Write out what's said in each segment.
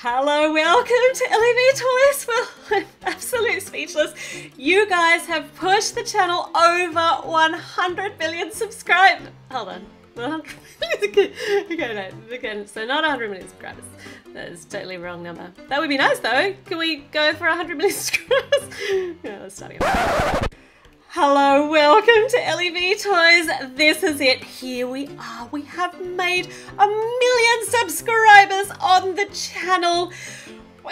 Hello, welcome to ellieV Toys. Well, I'm absolutely speechless. You guys have pushed the channel over 100 million subscribers. Hold on. 100 okay, no, so not 100 million subscribers. That is totally wrong number. That would be nice though. Can we go for 100 million subscribers? yeah, let's start again. Hello, welcome to ellieV Toys. This is it. Here we are. We have made a million subscribers on the channel.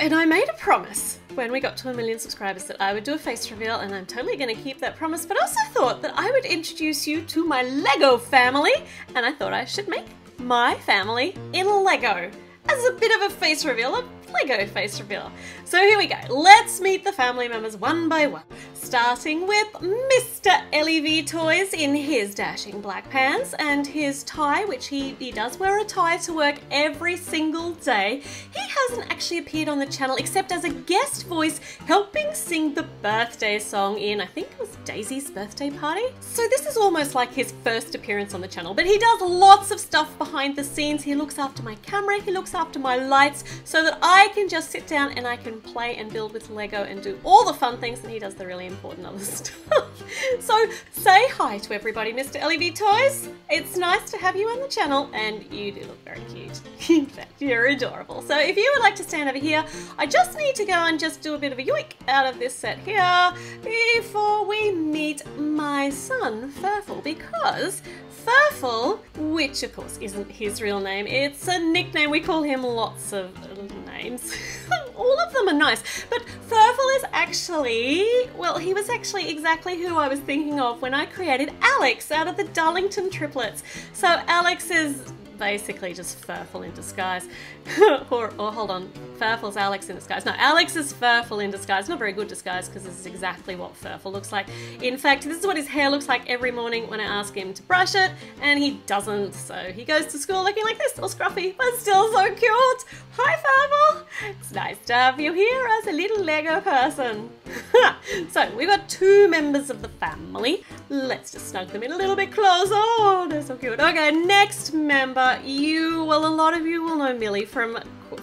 And I made a promise when we got to a million subscribers that I would do a face reveal, and I'm totally going to keep that promise. But also thought that I would introduce you to my Lego family, and I thought I should make my family in Lego as a bit of a face reveal, a Lego face reveal. So here we go. Let's meet the family members one by one. Starting with Mr. ellieV Toys in his dashing black pants and his tie, which he, he does wear a tie to work every single day. He hasn't actually appeared on the channel except as a guest voice helping sing the birthday song in, I think it was Daisy's birthday party. So this is almost like his first appearance on the channel, but he does lots of stuff behind the scenes. He looks after my camera, he looks after my lights so that I can just sit down and I can play and build with Lego and do all the fun things and he does the really important other stuff. so say hi to everybody, Mr. ellieV Toys. It's nice to have you on the channel and you do look very cute. In fact, you're adorable. So if you would like to stand over here, I just need to go and just do a bit of a yoink out of this set here before we meet my son, Ferfel, because Ferfel, which of course isn't his real name, it's a nickname. We call him lots of little names. All of them are nice, but Ferfel is actually, well, he was actually exactly who I was thinking of when I created Alex out of the Darlington triplets. So Alex is basically just Ferfel in disguise. or, or hold on, Ferfel's Alex in disguise. No, Alex is Ferfel in disguise. Not very good disguise because this is exactly what Ferfel looks like. In fact, this is what his hair looks like every morning when I ask him to brush it, and he doesn't. So he goes to school looking like this, all scruffy, but still so cute. Hi, Ferfel. It's nice to have you here as a little Lego person. so we've got two members of the family. Let's just snug them in a little bit closer. Oh, they're so cute. Okay, next member. You, well, a lot of you will know Millie from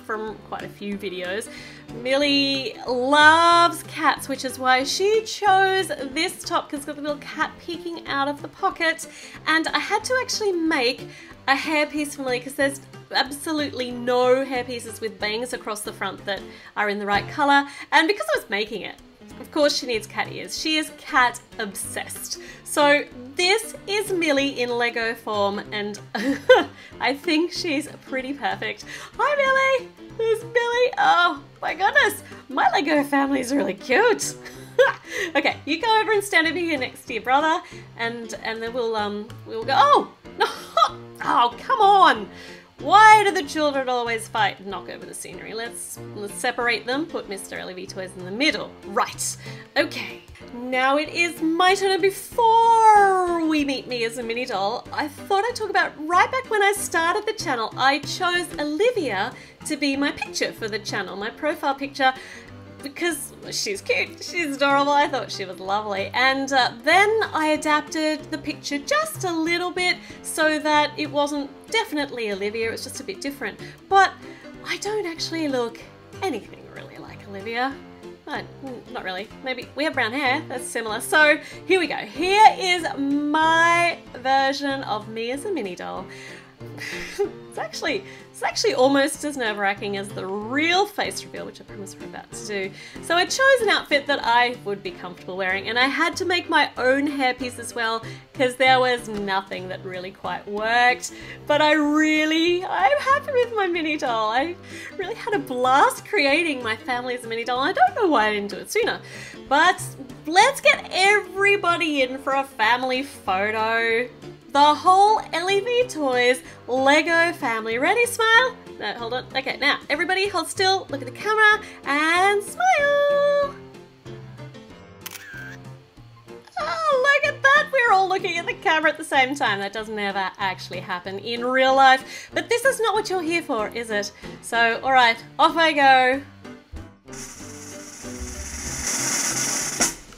from quite a few videos. Millie loves cats, which is why she chose this top because it's got the little cat peeking out of the pocket. And I had to actually make a hairpiece for Millie because there's absolutely no hairpieces with bangs across the front that are in the right colour. And because I was making it, course she needs cat ears. She is cat obsessed. So this is Millie in Lego form and I think she's pretty perfect. Hi Millie! There's Millie! Oh my goodness! My Lego family is really cute! okay, you go over and stand over here next to your brother and and then we'll um we'll go oh oh come on why do the children always fight? And knock over the scenery. Let's, let's separate them, put Mr. ellieV Toys in the middle. Right, okay. Now it is my turn, and before we meet me as a mini doll, I thought I'd talk about right back when I started the channel, I chose Olivia to be my picture for the channel, my profile picture, because she's cute, she's adorable, I thought she was lovely. And uh, then I adapted the picture just a little bit so that it wasn't definitely Olivia, it's just a bit different. But I don't actually look anything really like Olivia. No, not really. Maybe we have brown hair, that's similar. So here we go. Here is my version of me as a mini doll. It's actually it's actually almost as nerve-wracking as the real face reveal, which I promise we're about to do. So I chose an outfit that I would be comfortable wearing, and I had to make my own hairpiece as well, because there was nothing that really quite worked. But I really, I'm happy with my mini doll. I really had a blast creating my family as a mini doll. I don't know why I didn't do it sooner. But let's get everybody in for a family photo the whole ellieV Toys Lego family. Ready, smile? No, hold on. Okay, now, everybody hold still, look at the camera, and smile! Oh, look at that! We're all looking at the camera at the same time. That doesn't ever actually happen in real life. But this is not what you're here for, is it? So, alright, off I go.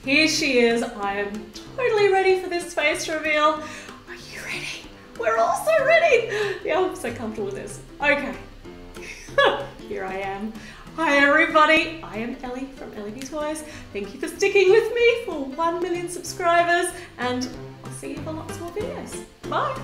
Here she is. I am totally ready for this face reveal. We're all so ready. Yeah, I'm so comfortable with this. Okay. Here I am. Hi everybody, I am Ellie from ellieV Toys. Thank you for sticking with me for 1 million subscribers and I'll see you for lots more videos. Bye!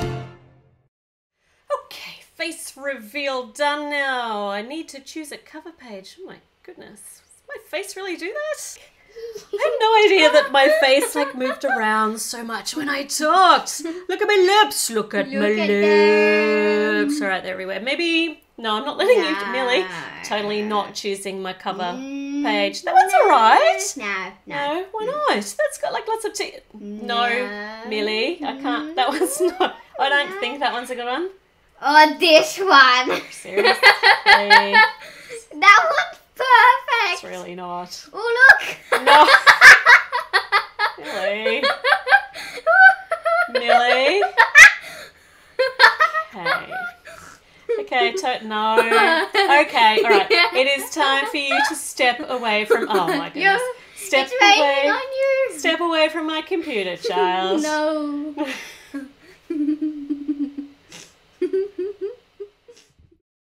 Okay, face reveal done now. I need to choose a cover page. Oh my goodness, does my face really do that? I had no idea that my face like moved around so much when I talked. Look at my lips. Look at Look my at lips. them. All right, they're everywhere. Maybe no, I'm not letting you, No. Millie. Totally not choosing my cover Mm, page. That one's alright. No, no. No, why not? That's got like lots of tea. No, No. Millie, I can't. That one's not. I don't think that one's a good one. Oh, this one. Seriously, that one's perfect. it's really not. Oh, look. No. Millie, Millie. Okay. Okay, to- no. Okay, all right. It is time for you to step away from. Oh my goodness. You're- Step away. Step away from my computer, child. No.